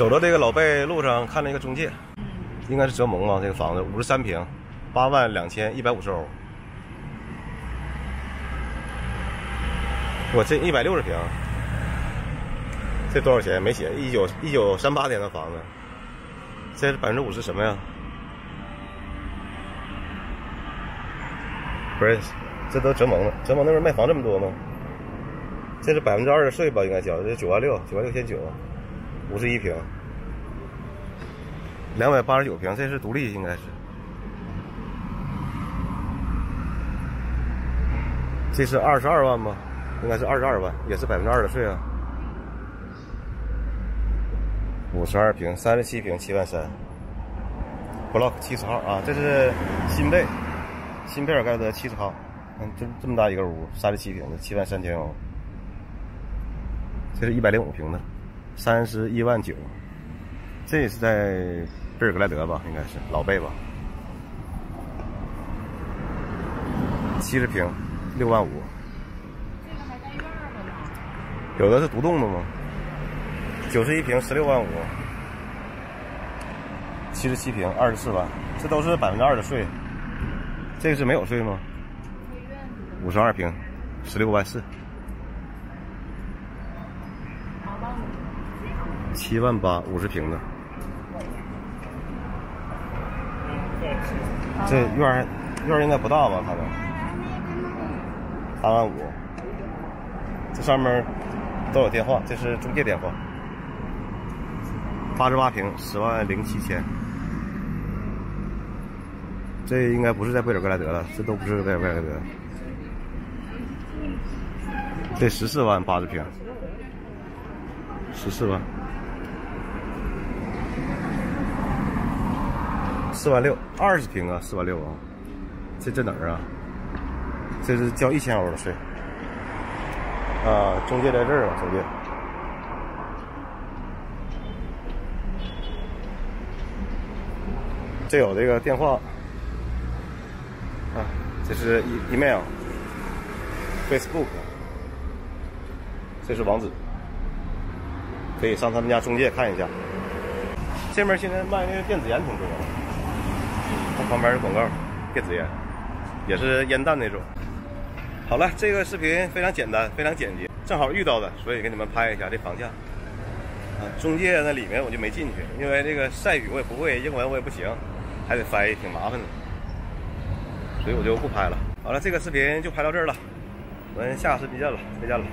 走到这个老贝路上，看了一个中介，应该是泽蒙吧？这个房子五十三平，八万两千一百五十欧。我这一百六十平，这多少钱？没写。一九一九三八年的房子，这是百分之五十什么呀？不是，这都泽蒙了。泽蒙那边卖房这么多吗？这是百分之二的税吧？应该交，这九万六，九万六千九，五十一平，两百八十九平，这是独立，应该是。这是二十二万吗？应该是二十二万，也是百分之二的税啊。五十二平，三十七平，七万三。block 七十号啊，这是新贝，新贝尔盖德七十号，嗯，这这么大一个屋，三十七平的，七万三千欧。这是一百零五平的，三十一万九。这也是在贝尔格莱德吧？应该是老贝吧？七十平，六万五。这个还带院儿呢。有的是独栋的吗？九十一平，十六万五。七十七平，二十四万。这都是百分之二的税。这个是没有税吗？五十二平，十六万四。七万八，五十平的。这院儿院儿应该不大吧？看着八万五。这上面都有电话，这是中介电话。八十八平，十万零七千。这应该不是在贝尔格莱德了，这都不是在贝尔格莱德。这十四万八十平，十四万。四万六，二十平啊，四万六啊，这这哪儿啊？这是交一千欧的税啊！中介在这儿啊，中介。这有这个电话啊，这是 e email、Facebook，这是网址，可以上他们家中介看一下。这边现在卖那个电子烟挺多的。旁边是广告，电子烟，也是烟弹那种。好了，这个视频非常简单，非常简洁，正好遇到的，所以给你们拍一下这房价。啊，中介那里面我就没进去，因为这个晒语我也不会，英文我也不行，还得翻译，挺麻烦的，所以我就不拍了。好了，这个视频就拍到这儿了，我们下个视频见了，再见了。